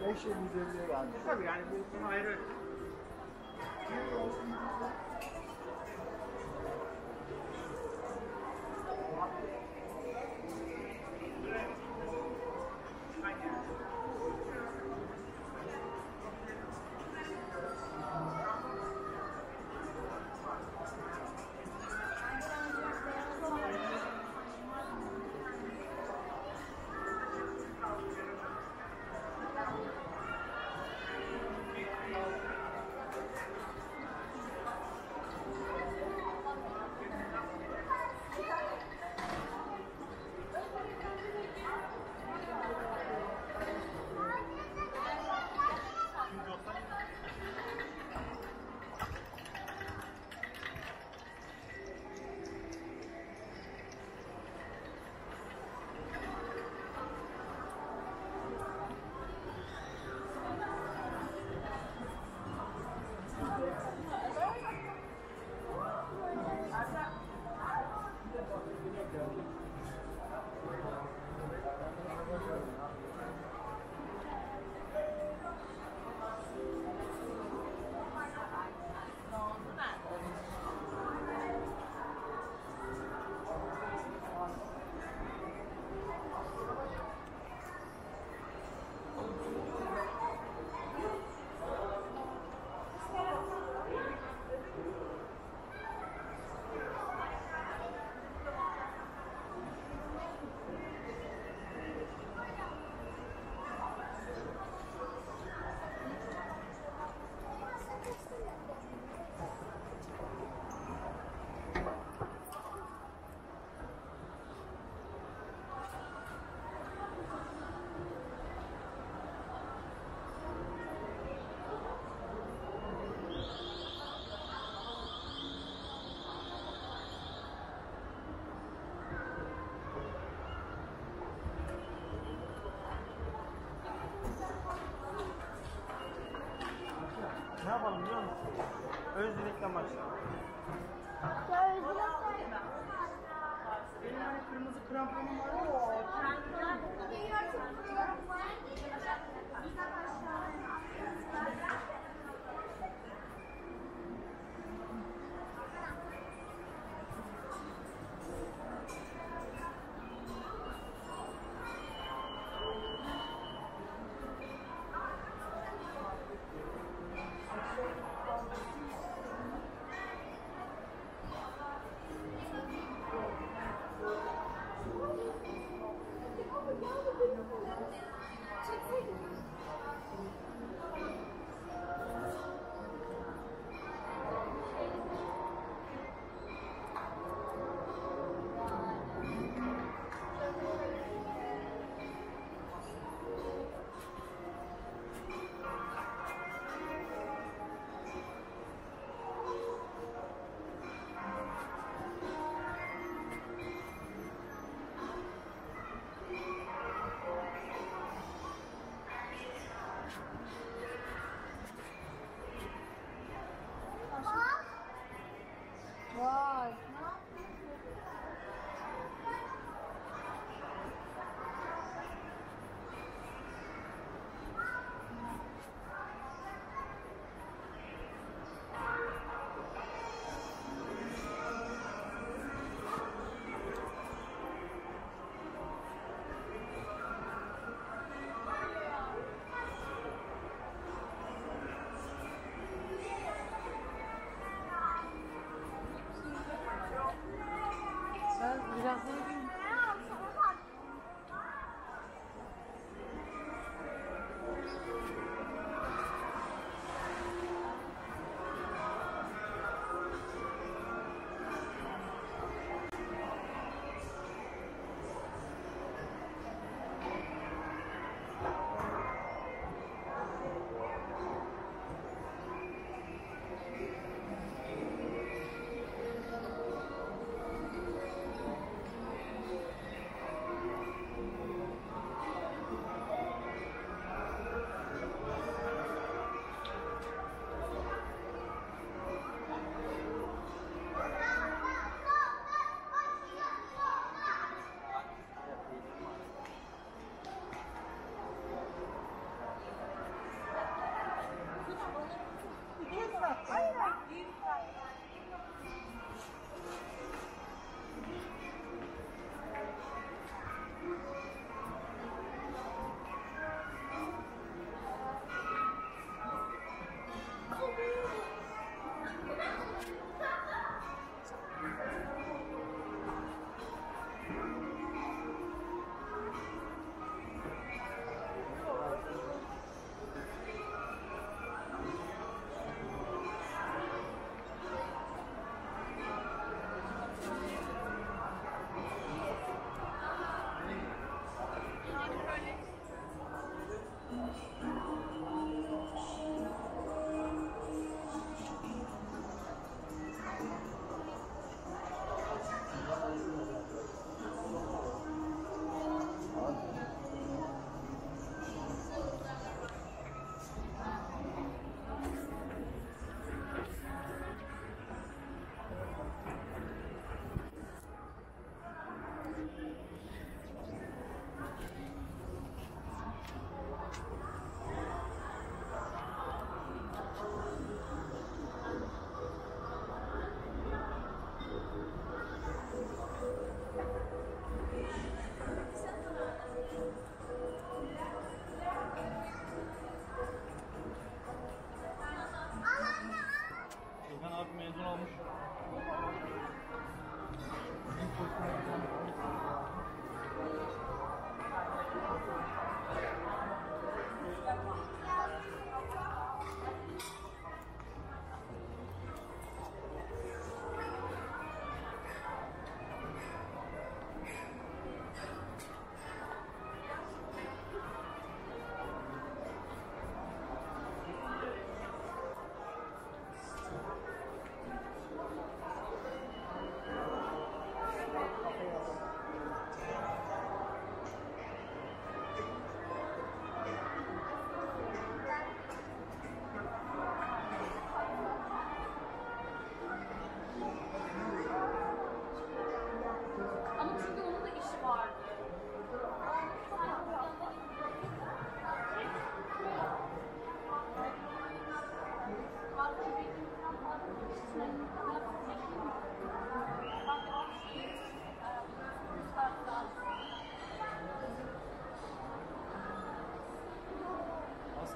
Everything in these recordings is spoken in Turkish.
Beş yıl üzerinde. Tabii yani bu ayrı. Özdilek'le başlayalım. Benim hani kırmızı kramponum var.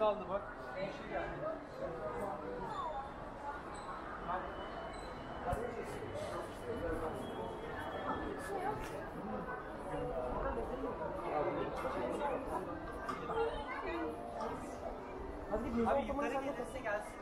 Kaldı bak. Abi yukarı gelirse gelsin.